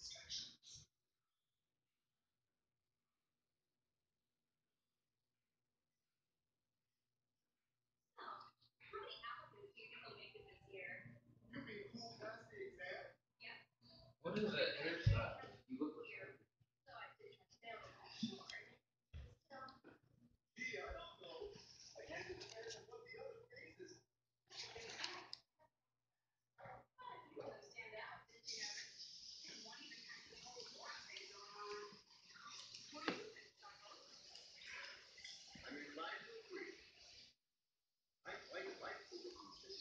instructions. How many applicants do you think will make it this year? You mean who passed the exam? What is airship